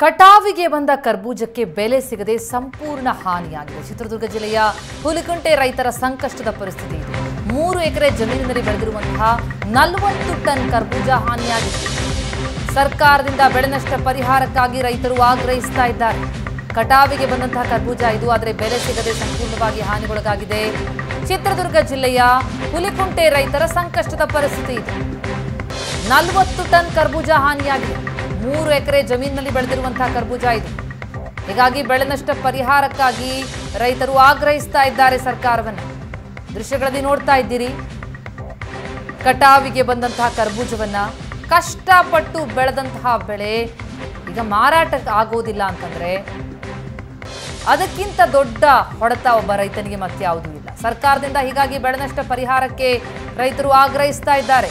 ಕಟಾವಿಗೆ ಬಂದ ಕರ್ಬೂಜಕ್ಕೆ ಬೆಲೆ ಸಿಗದೆ ಸಂಪೂರ್ಣ ಹಾನಿಯಾಗಿದೆ. ಚಿತ್ರದುರ್ಗ ಜಿಲ್ಲೆಯ ಹುಲಿಕುಂಟೆ ರೈತರ ಸಂಕಷ್ಟದ ಪರಿಸ್ಥಿತಿ ಇದೆ. ಮೂರು ಎಕರೆ ಜಮೀನಿನಲ್ಲಿ ಬೆಳೆದಿರುವಂತಹ ನಲವತ್ತು ಟನ್ ಕರ್ಬೂಜ ಹಾನಿಯಾಗಿದೆ. ಸರ್ಕಾರದಿಂದ ಬೆಳೆ ನಷ್ಟ ಪರಿಹಾರಕ್ಕಾಗಿ ರೈತರು ಆಗ್ರಹಿಸ್ತಾ ಇದ್ದಾರೆ. ಕಟಾವಿಗೆ ಬಂದಂತಹ ಕರ್ಬೂಜ ಇದು ಆದರೆ ಬೆಲೆ ಸಿಗದೆ ಸಂಪೂರ್ಣವಾಗಿ ಹಾನಿಗೊಳಗಾಗಿದೆ. ಚಿತ್ರದುರ್ಗ ಜಿಲ್ಲೆಯ ಹುಲಿಕುಂಟೆ ರೈತರ ಸಂಕಷ್ಟದ ಪರಿಸ್ಥಿತಿ ಇದೆ. ನಲವತ್ತು ಟನ್ ಕರ್ಬೂಜ ಹಾನಿಯಾಗಿದೆ. ಮೂರು ಎಕರೆ ಜಮೀನಿನಲ್ಲಿ ಬೆಳೆದಿರುವಂತಹ ಕರ್ಬೂಜ ಇದು. ಹೀಗಾಗಿ ಬೆಳೆ ನಷ್ಟ ಪರಿಹಾರಕ್ಕಾಗಿ ರೈತರು ಆಗ್ರಹಿಸ್ತಾ ಇದ್ದಾರೆ ಸರ್ಕಾರವನ್ನು. ದೃಶ್ಯಗಳಲ್ಲಿ ನೋಡ್ತಾ ಇದ್ದೀರಿ. ಕಟಾವಿಗೆ ಬಂದಂತಹ ಕರ್ಬೂಜವನ್ನ ಕಷ್ಟಪಟ್ಟು ಬೆಳೆದಂತಹ ಬೆಳೆ ಈಗ ಮಾರಾಟಕ್ಕೆ ಆಗೋದಿಲ್ಲ ಅಂತಂದ್ರೆ ಅದಕ್ಕಿಂತ ದೊಡ್ಡ ಹೊಡೆತ ಒಬ್ಬ ರೈತನಿಗೆ ಮತ್ಯಾವುದೂ ಇಲ್ಲ. ಸರ್ಕಾರದಿಂದ ಹೀಗಾಗಿ ಬೆಳೆ ನಷ್ಟ ಪರಿಹಾರಕ್ಕೆ ರೈತರು ಆಗ್ರಹಿಸ್ತಾ ಇದ್ದಾರೆ.